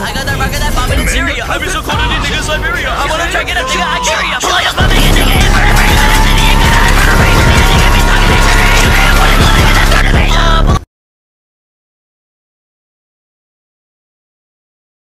I got that rocket that bombing in Syria. I've been so cold in nigga Siberia. I wanna try get up, to Algeria.